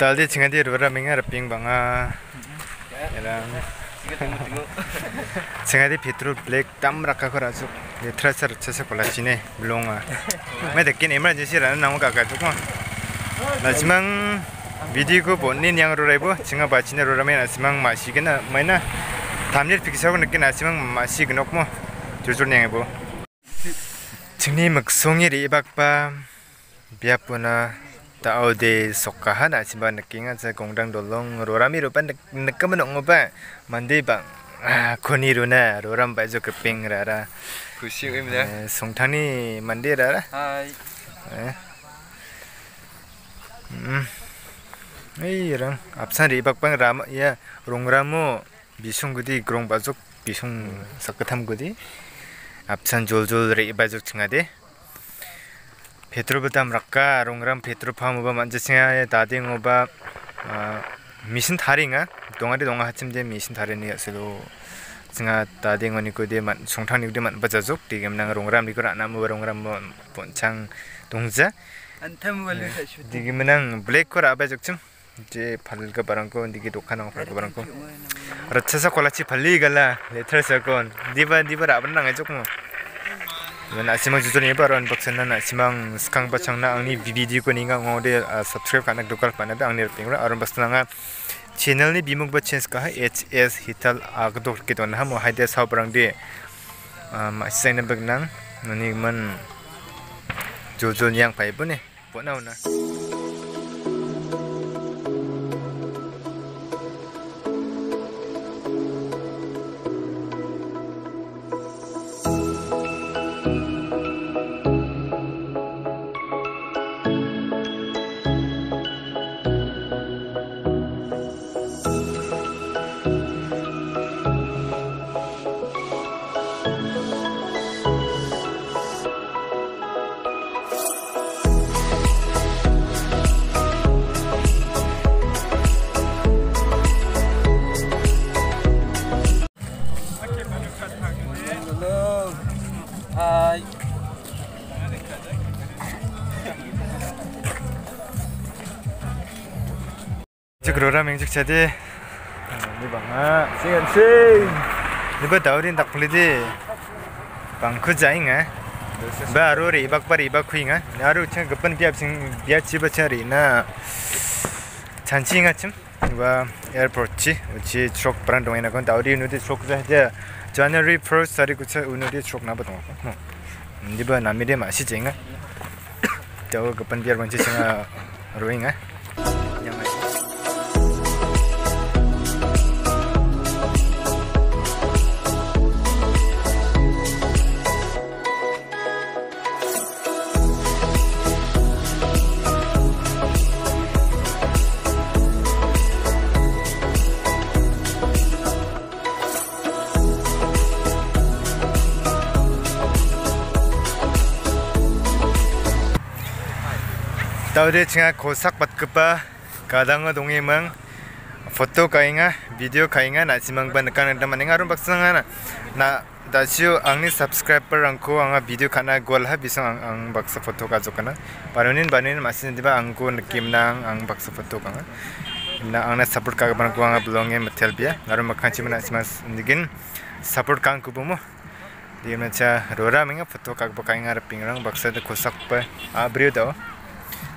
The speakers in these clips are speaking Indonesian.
Tadi cingga di rura minga raping banga. Elang. cingga di pitru black tam rakka kora su. Ye trasa rachasa kola chine blonga. Me dekin emergency namu kaka tu ko. Nasimang video ko bonin yang rura ibu cingga bachine rura me nasimang masih kena maina. Tamlir piksa ko nakin nasimang masih genok mo. Jujur yang ibu. Cingni maksongi ri bakpa biapuna tao de sokkaha na simba nakinga sa kongdang dolong rorami rupa nakaman ngo ba mande bang koni runa roram ba jo keping rara kusi imda songthani mande rara hai. Hmm ei rang apsan ri bak bang ram ya rongramo bisung gudi grong bazuk bisung sakatham gudi apsan jol jol ri bazuk chingade 베드로보다 무라까 롱랑 베드로 파무바 만지싱아의 나딩오바 미신 다링아 동아리 동아 하침제 미신 다링이 어서도 징아 다딩오니 그디만 송탕니 그디만 바자족 디겜낭 롱람 리거 안나무 롱람 본창 동자 안타무발레 디겜낭 블랙콜 아바적쯤 이제 발가 바랑고 니게 독하는 거 발가 바랑고. 그렇쳐서 콜라치 발리 갈라 레터스 네, 건 니바 니바 라브랑 해 조금 wana simang jujur ni baron baksan na simang skang bachang na angni video ko ninga ngode subscribe kana dokal pana be angni pingra aron basna nga channel ni bimuk ba change ka hs hital agdok ke don ha mo haide sa brang de ma saina bagnang nani man jujur yang pai bune bona na Dora mengjek jadi. Ini banget singan sing. Ini buat daurin tak beli di. Bangku jaing ya. Baru ri bak pari bak kuing ya. Naru ceng kepen biar sing biar ciba cari na. Canci nggak cem? Iba airport ci, uci truk peran dongin aku dauri nudi truk saja. January first hari kuca nudi truk napa dong? Ini buat nami dia masih jenga. Jauh kepen biar banci jenga ruing ya. Taude chinga kosak patkepa kadanga dongimang foto kainga video kainga na simang ban kan da maninga rum baksanga na. Dasio angni subscriber angko anga video kana gol ha bisang ang, ang baksa foto ka jokana parunin banin masin diba angko nakim nang ang baksa foto kanga na angna support ka ban ko anga belonge matel bia. Narum makhanchi mana simas ndigin support kang kubumo di macha rora menga foto ka bakainga rapingrang baksa de kosak pa abrio do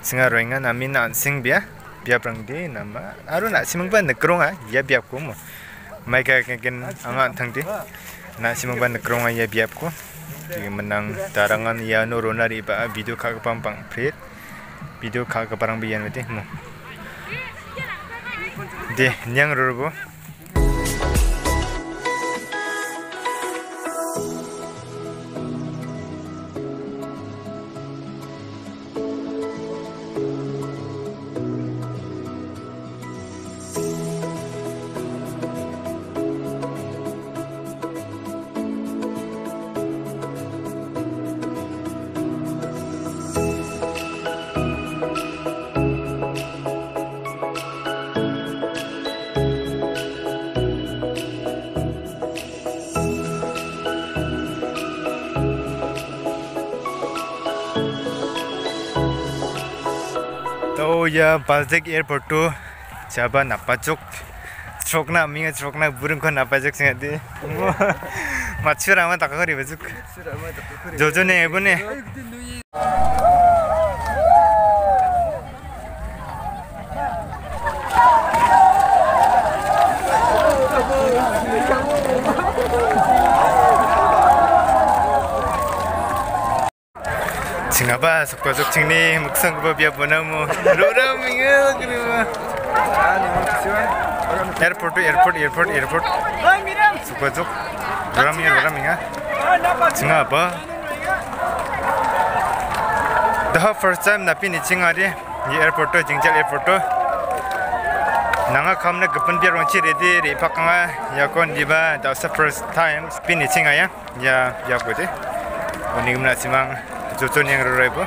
singa roinga namin na sing bia. Bia prang di nama aru na simang ban nekronga ya bia ko mo. Mai ka ken anga thang di. Na simang ban nekronga ya bia ko di menang tarangan ya no ronari ba video ka ka pang prit. Video ka ka parang bian mo. De nyang Buya Balzac Airport to Jabba Napachuk. Chok na minga chok na burung kon Napachuk singa di. Machu rama takakori bajuk. Jojo ne ebu ne. Singapa sukpa suk ni muksang ko biya bonamu rora minga kiriwa airport to airport airport airport. Sukpa suk rora minga rora minga singapa the first time na pini chingari ye airport to jingjal airport to nanga kamna gapan biya ronchi ready re pakanga yakon diba the first time. Pini chingaya ya. Ya gode onigmna simang Jojo yang rura ibu.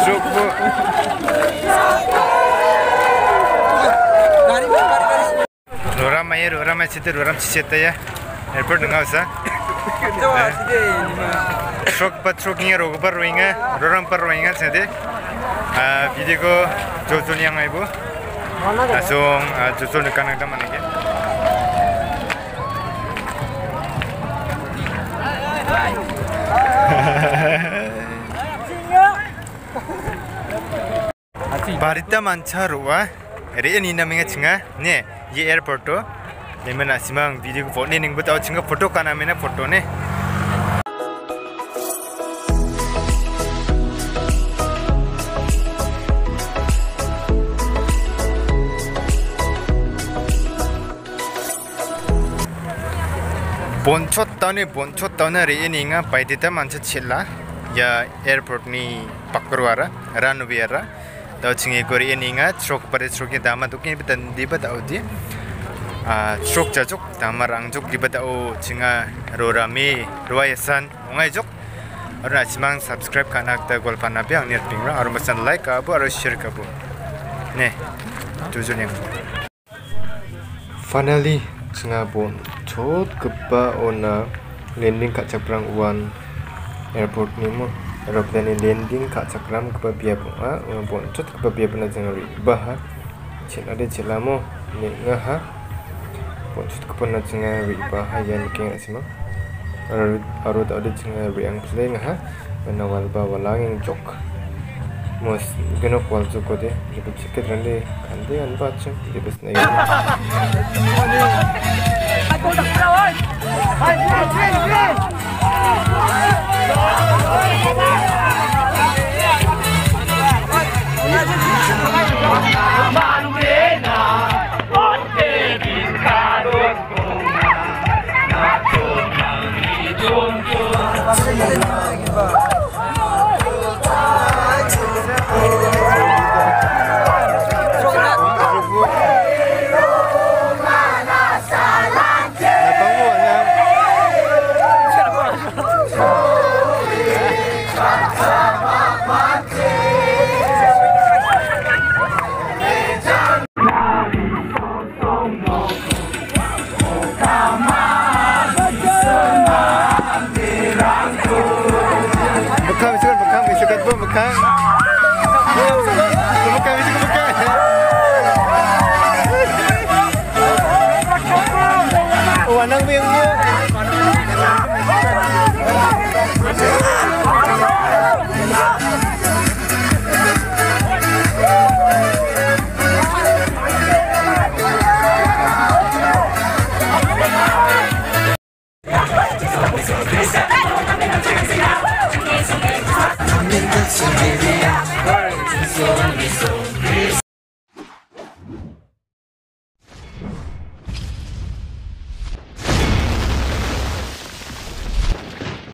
Stroke bu. Rura maya rura maya situ cicet ya. Airport dengar usah. Stroke pat stroke nya rogo par roinga, rura par roinga sede. Video ko Jojo yang ibu. Langsung uh, susul dekat nak teman lagi. Barita manca ruwa, re ini namanya cenga, ne, ye airport tu, ni mana simang video foto ni ning betul cenga foto kan namanya foto ne. Bonchot tane bonchot tane re ini nga paidita mancha chilla ya airport ni pakruara runway ra da chingi kori ini nga trok pare trok ni dama tukin bitan di bata odi a trok ja jok dama rang jok di bata o chinga rorami ruayasan ongai jok. Arna chimang subscribe kana ta golpa na byang net pingra aru masan like ka bu aru share ka bu ne tujuan yang finally chinga bon chot gpa ona landing ka chakrang uan airport ni mo aeroplane landing ka chakram gpa biap a bon chot gpa biap na jang ri bah chen ade chela mo ni nga ha bon chot gpa na jang ri bah ha yan ke asima aru aru da ade jang ri ang play nga ha. Na wal ba walang jok. Mos gano kwal jo ko de libu chiket rande. Kande an ba chang libu Hai, hai, 开。